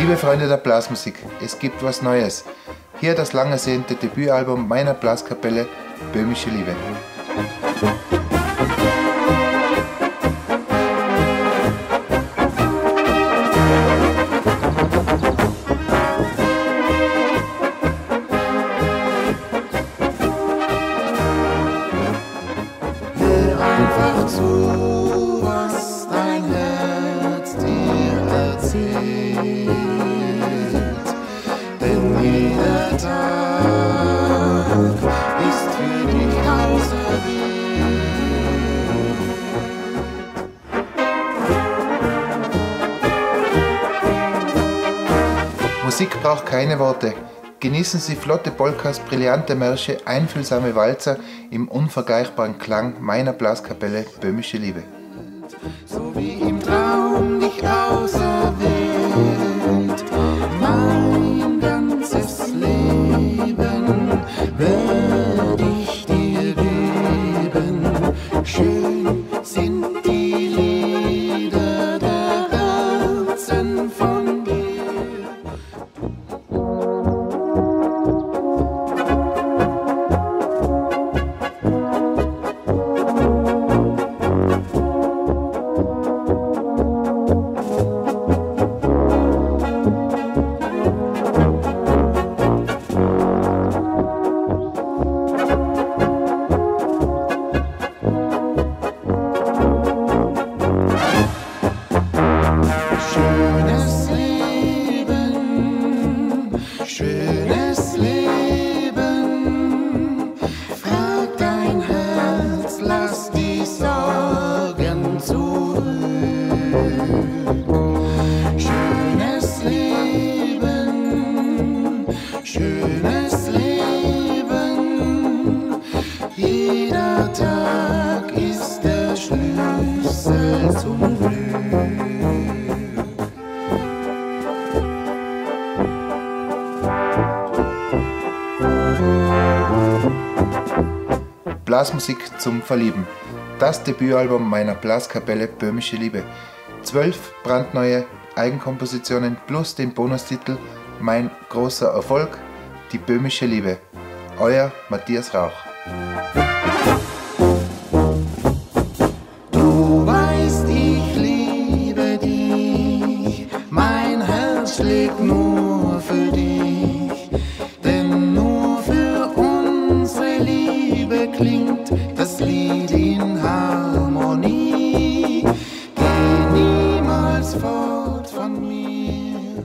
Liebe Freunde der Blasmusik, es gibt was Neues. Hier das lang ersehnte Debütalbum meiner Blaskapelle Böhmische Liebe. Musik braucht keine Worte. Genießen Sie flotte Polkas, brillante Märsche, einfühlsame Walzer im unvergleichbaren Klang meiner Blaskapelle Böhmische Liebe. Jeder Tag ist der Schlüssel zum Glück. Blasmusik zum Verlieben. Das Debütalbum meiner Blaskapelle Böhmische Liebe. Zwölf brandneue Eigenkompositionen plus den Bonustitel Mein großer Erfolg, die Böhmische Liebe. Euer Matthias Rauch. Du weißt, ich liebe dich, mein Herz schlägt nur für dich, denn nur für unsere Liebe klingt das Lied in Harmonie. Geh niemals fort von mir